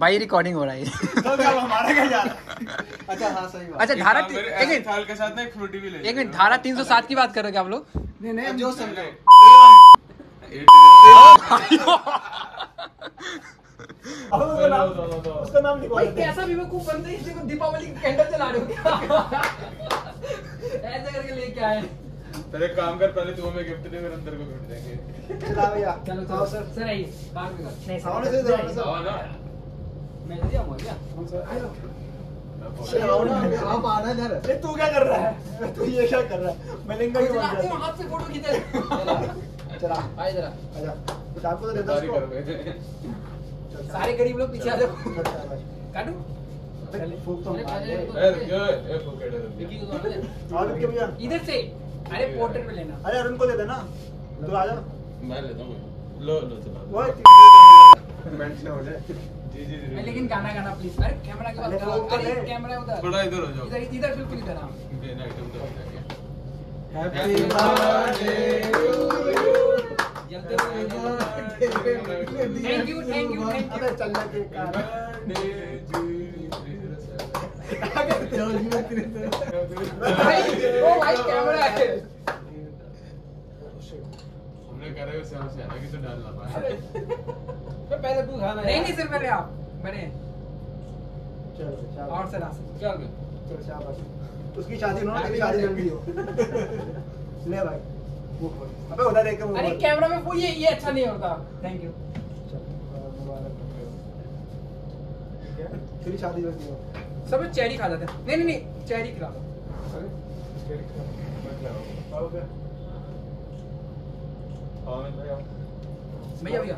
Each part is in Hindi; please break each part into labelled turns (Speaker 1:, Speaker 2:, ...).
Speaker 1: भाई रिकॉर्डिंग हो रहा है।
Speaker 2: तो हमारा क्या जा रहा अच्छा हाँ सही बात।
Speaker 1: अच्छा धारा एक मिनट।
Speaker 3: थाल के साथ ना एक फ्रूटी भी ले
Speaker 1: एक मिनट धारा 307 की बात कर रहे हो आप लोग?
Speaker 2: नहीं नहीं जो समझो उसका नाम लिखवा
Speaker 1: कैसा बेवकूफ़ बंदे इसी को दीपावली की कैंडल चला रहे हो क्या? ऐसे करके लेके आए
Speaker 3: तेरे काम कर पहले तू हमें गिफ्ट दे फिर अंदर को गिफ्ट देंगे।
Speaker 2: चला भैया।
Speaker 1: चलो
Speaker 2: आओ सर।
Speaker 1: सर आइए बाहर में नहीं
Speaker 2: सामने से जाओ ना सर।
Speaker 3: आओ ना।
Speaker 1: मैं ही आऊँगा क्या?
Speaker 2: चलो, आओ ना आप आना इधर। अरे तू क्या कर रहा है? तू ये क्या कर रहा है? मैं लिंगा क्यों बन
Speaker 1: चलाते हो, हाथ से फ़ोटो खींचे
Speaker 2: चला।
Speaker 1: आ इधर आ।
Speaker 2: आजा कुछ आपको तो देता
Speaker 3: तारी
Speaker 2: उसको
Speaker 1: सारे गरीब लोग पीछे आ जाओ। काटू?
Speaker 2: फूक तो
Speaker 1: अरे,
Speaker 2: मार दे।
Speaker 3: ए
Speaker 1: दे।
Speaker 2: आओ विक्की भैया।
Speaker 1: इधर से। अरे पोर्ट्रेट पे लेना।
Speaker 2: अरे अरुण को दे देना। तू आ जा।
Speaker 3: मैं लेता हूँ लो लो चला।
Speaker 2: वो
Speaker 3: मेंशन हो। जाए। जी जी जी।
Speaker 1: लेकिन गाना गाना प्लीज़ अरे कैमरा के पास
Speaker 2: अरे।
Speaker 1: कैमरा उधर।
Speaker 3: थोड़ा इधर हो जाओ।
Speaker 1: इधर इधर बिल्कुल इधर हाँ।
Speaker 3: तो हो जाएगा
Speaker 2: हैप्पी बर्थडे
Speaker 1: जलते हुए thank you thank you thank
Speaker 2: अबे
Speaker 1: यू
Speaker 2: चलना के कार
Speaker 1: भाई ओ भाई कैमरा है
Speaker 3: हमने करा है उसे हमसे तो डाल ना पाए
Speaker 1: पहले तू खाना नहीं नहीं सिर्फ़ पहले आप बने।
Speaker 2: चलो
Speaker 1: और से। क्या हो गया
Speaker 2: चलो शाबाश। उसकी शादी ना तेरी शादी जल्दी हो। ले भाई वो अबे उधर देख के
Speaker 1: अरे कैमरा में वो ये ये अच्छा नहीं होता। थैंक यू
Speaker 2: चल, तेरी शादी जल्दी हो।
Speaker 1: सब चेरी खा जाते हैं। नहीं नहीं नहीं चेरी खिला दो।
Speaker 2: आओ क्या
Speaker 1: भैया भैया।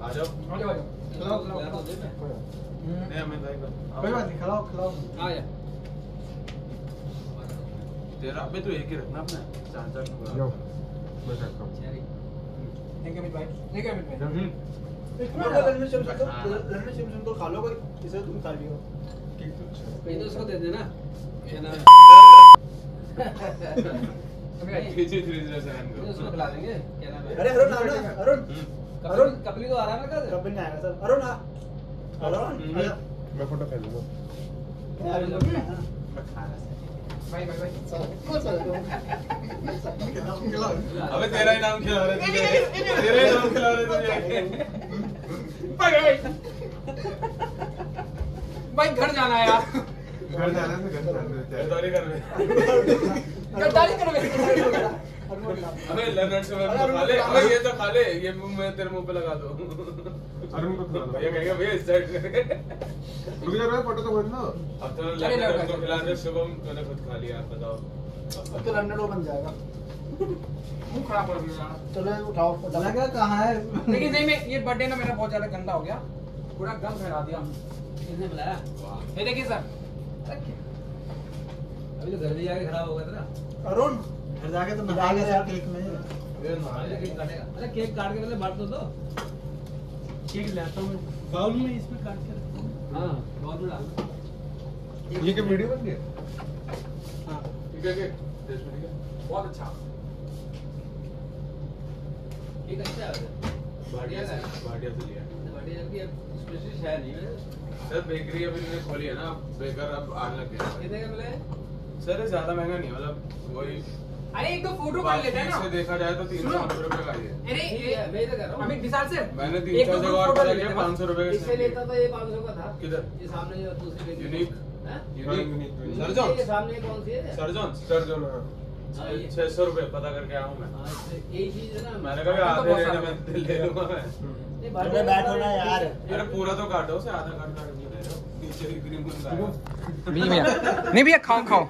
Speaker 3: आ जाओ।
Speaker 1: आ जाओ
Speaker 2: खिलाओ खिलाओ।
Speaker 3: नहीं हमें
Speaker 2: कोई बात नहीं खिलाओ खिलाओ।
Speaker 1: आ जा
Speaker 3: तेरा अबे तू एक ही रखना अपना। चार चार
Speaker 1: चेरी। थैंक यू भाई। थैंक यू भाई।
Speaker 2: इसमें लड़ने से तो लड़ने से तो खा लो कोई इसे तुम खा लियो।
Speaker 4: तो उसको दे देना। क्या नाम
Speaker 1: अभी आइए।
Speaker 3: पीछे धीरे धीरे से रन
Speaker 4: उसको
Speaker 3: करो
Speaker 4: खिला देंगे क्या नाम
Speaker 2: अरे अरुण आ ना अरुण। अरुण।
Speaker 4: कपिल तो आ रहा है ना कल
Speaker 2: नहीं आएगा सर अरुण अरुण
Speaker 3: हम्म। मैं फ़ोटो खेल लूँगा।
Speaker 2: अरुण।
Speaker 1: भाई भाई भाई
Speaker 2: कौन सा खिलाओ
Speaker 3: अबे तेरा ही नाम खिला रहे तुझे। तेरा ही नाम खिला रहे तुझे।
Speaker 1: भाई घर जाना है यार।
Speaker 3: घर जाना है घर जाना गद्दारी कर रहे
Speaker 1: गद्दारी
Speaker 3: अबे से खा ले। अबे ये तो खा ले। ये मुँह में तेरे मुँह पे लगा दो।
Speaker 5: अरुण को खिला दो।
Speaker 3: ये कहेगा भैया इस साइड
Speaker 5: रुक जा रहा फ़ोटो तो बन लो।
Speaker 3: अब तो
Speaker 1: लड़का
Speaker 3: को खिला दे शुभम तूने खुद खा लिया बताओ।
Speaker 2: अब तो लंडन वो बन जाएगा।
Speaker 1: मुँह खराब कर दिया
Speaker 2: चलो उठाओ। लगा कहाँ है?
Speaker 1: लेकिन नहीं मैं ये बर्थडे ना मेरा बहुत ज़्यादा गंदा हो गया। पूरा गम फैला दिया
Speaker 4: किसने बुलाया?
Speaker 1: ये देखिए सर।
Speaker 4: अभी तो घर में जाके खराब हो गया था। ना
Speaker 2: अरुण घर जाके तो नहाएगा यार। केक में।
Speaker 4: अरे केक काटेगा। अरे केक काट के पहले बांट दो। तो
Speaker 2: केक लाता हूँ
Speaker 4: बाउल में इसमें काट के हाँ। बाउल में डाल दो।
Speaker 5: ये क्या वीडियो बन गया
Speaker 3: ठीक है ठीक टेस्ट में ठीक है?
Speaker 1: बहुत अच्छा।
Speaker 4: केक अच्छा है।
Speaker 3: भाटिया से भाटिया से लिया।
Speaker 4: है है।
Speaker 3: सर बेकरी अभी इन्होंने खोली है ना बेकर अब आने लग गया
Speaker 4: कितने का मिला है?
Speaker 3: सर ज़्यादा महँगा नहीं मतलब वही
Speaker 1: अरे एक तो फ़ोटो कर लेते हैं
Speaker 3: से
Speaker 1: ना
Speaker 3: देखा जाए तो तीन सौ। रुपए का ही है।
Speaker 1: अरे
Speaker 4: है मैं तो कर रहा हूँ।
Speaker 1: अमित विशाल से
Speaker 3: मैंने तीन
Speaker 1: एक
Speaker 3: चार जगह और
Speaker 1: फ़ोटो
Speaker 3: पता
Speaker 1: ले
Speaker 3: किया
Speaker 1: लेते हैं
Speaker 3: पाँच सौ रुपए का
Speaker 4: इससे लेता तो ये पाँच सौ का था।
Speaker 3: किधर?
Speaker 4: ये सामने जो दूसरी
Speaker 3: यूनिक।
Speaker 4: हैं?
Speaker 3: यूनिक।
Speaker 4: ये सामने कौन सी है?
Speaker 3: सर जॉन
Speaker 5: सर जो ना
Speaker 4: हाँ, ये-
Speaker 3: छह सौ रुपए पता करके हूँ मैं।
Speaker 4: हाँ, यही चीज़ है ना
Speaker 3: मैंने कहा आधे रेट में ले लूँगा मैं।
Speaker 4: नहीं,
Speaker 2: बैठो ना यार।
Speaker 3: अरे पूरा तो काटो उसे आधा काट काट के दे रहे हो नीचे भी क्रीम बन रहा
Speaker 1: भैया। नहीं भैया खाओ खाओ।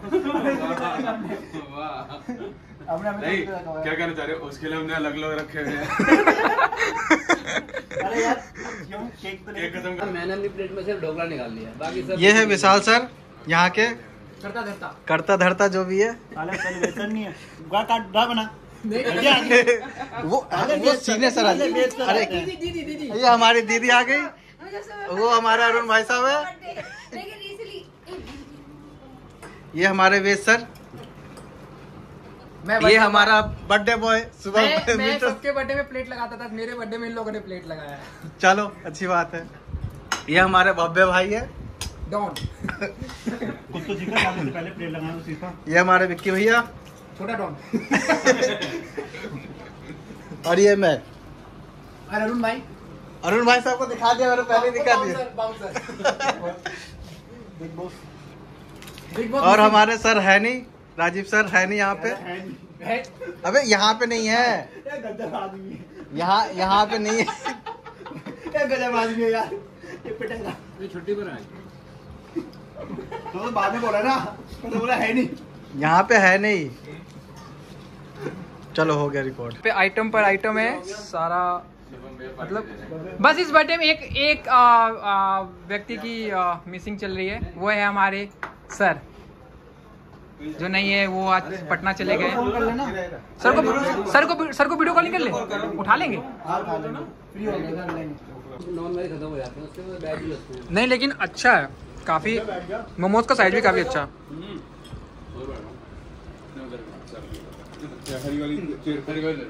Speaker 2: हमने
Speaker 3: नहीं
Speaker 2: तो।
Speaker 3: क्या कहना चाह रहे हो? उसके लिए हमने अलग अलग रखे हुए हैं।
Speaker 2: अरे यार क्यों? केक तो
Speaker 3: केक खत्म कर।
Speaker 4: मैंने अपनी प्लेट में सिर्फ़ ढोकला निकाल लिया। बाकी सब
Speaker 1: ये है विशाल सर यहाँ के करता धरता। करता धरता जो भी है।
Speaker 2: नहीं है। बना।
Speaker 1: वो वो सीने सर अरे
Speaker 2: आते।
Speaker 4: दीदी दीदी
Speaker 1: ये हमारी दीदी आ गई। वो हमारा अरुण भाई साहब है। ये हमारे वेद सर। मैं
Speaker 6: ये हमारा बर्थडे बॉय सुबह
Speaker 1: मैं मैं सबके बर्थडे में प्लेट लगाता था मेरे बर्थडे में इन लोगों ने प्लेट लगाया
Speaker 6: चलो अच्छी बात है। ये हमारे भव्य भाई है।
Speaker 1: डॉन।
Speaker 2: कुछ तो पहले प्लेट लगाना तो सीखा।
Speaker 6: ये हमारे विक्की भैया।
Speaker 1: छोटा डॉन।
Speaker 6: और ये मैं।
Speaker 1: और अरुण भाई।
Speaker 6: अरुण भाई साहब को दिखा दिया मैंने पहले दिखा दिया।
Speaker 2: Bigg Boss
Speaker 1: Bigg Boss.
Speaker 6: और हमारे सर है नहीं राजीव सर है नहीं यहाँ पे।
Speaker 2: नहीं।
Speaker 1: है।
Speaker 6: अबे यहाँ पे नहीं है। यहाँ यहाँ पे नहीं है।
Speaker 2: ये गजब आदमी है यार। ये पिटेगा।
Speaker 4: ये छुट्टी पर आए
Speaker 2: तो तो बाद में बोला ना तो बोला है नहीं।
Speaker 6: यहाँ पे है नहीं। चलो, हो गया रिकॉर्ड
Speaker 1: पे आइटम पर आइटम है, सारा मतलब बस इस बर्थडे में एक एक व्यक्ति की मिसिंग चल रही है। वो है हमारे सर, जो नहीं है, वो आज पटना चले गए। सर को सर को सर को वीडियो कॉलिंग कर ले? उठा लेंगे? नहीं, लेकिन अच्छा है। काफ़ी, मोमोज का साइज़ भी काफ़ी अच्छा।
Speaker 5: ハリガリ、ハリガリだよ。